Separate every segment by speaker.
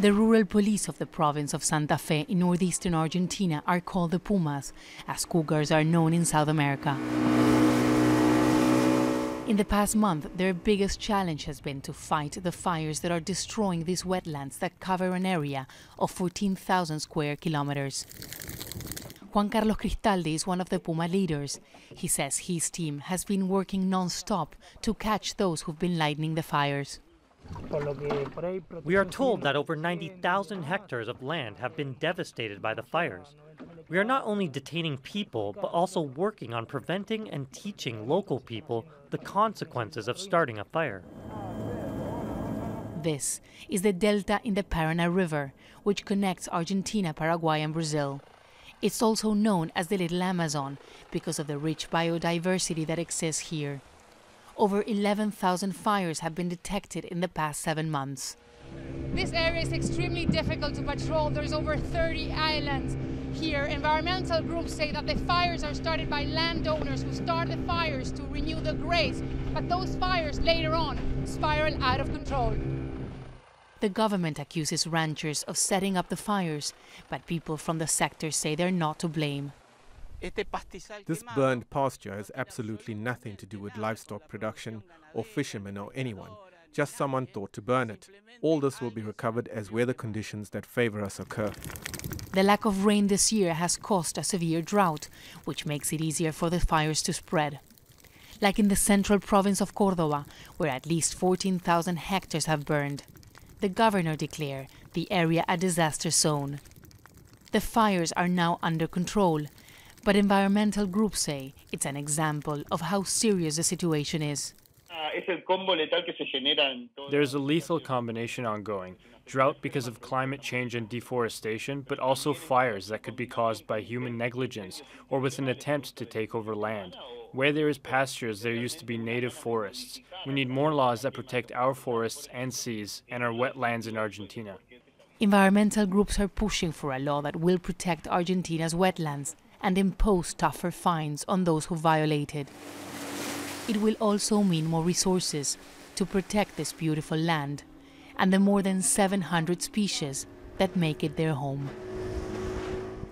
Speaker 1: The rural police of the province of Santa Fe in northeastern Argentina are called the Pumas, as cougars are known in South America. In the past month, their biggest challenge has been to fight the fires that are destroying these wetlands that cover an area of 14,000 square kilometers. Juan Carlos Cristaldi is one of the Puma leaders. He says his team has been working non-stop to catch those who've been lighting the fires.
Speaker 2: We are told that over 90,000 hectares of land have been devastated by the fires. We are not only detaining people, but also working on preventing and teaching local people the consequences of starting a fire.
Speaker 1: This is the delta in the Paraná River, which connects Argentina, Paraguay, and Brazil. It's also known as the Little Amazon because of the rich biodiversity that exists here. Over 11,000 fires have been detected in the past seven months.
Speaker 3: This area is extremely difficult to patrol. There's over 30 islands here. Environmental groups say that the fires are started by landowners who start the fires to renew the grass, but those fires later on spiral out of control.
Speaker 1: The government accuses ranchers of setting up the fires, but people from the sector say they're not to blame.
Speaker 4: This burned pasture has absolutely nothing to do with livestock production or fishermen or anyone. Just someone thought to burn it. All this will be recovered as weather conditions that favor us occur.
Speaker 1: The lack of rain this year has caused a severe drought, which makes it easier for the fires to spread. Like in the central province of Córdoba, where at least 14,000 hectares have burned. The governor declared the area a disaster zone. The fires are now under control, but environmental groups say it's an example of how serious the situation is.
Speaker 5: There's a lethal combination ongoing drought because of climate change and deforestation, but also fires that could be caused by human negligence or with an attempt to take over land. Where there is pastures, there used to be native forests. We need more laws that protect our forests and seas and our wetlands in Argentina.
Speaker 1: Environmental groups are pushing for a law that will protect Argentina's wetlands and impose tougher fines on those who violate it. It will also mean more resources to protect this beautiful land and the more than 700 species that make it their home.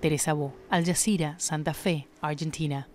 Speaker 1: Teresa Bo, Al Jazeera, Santa Fe, Argentina.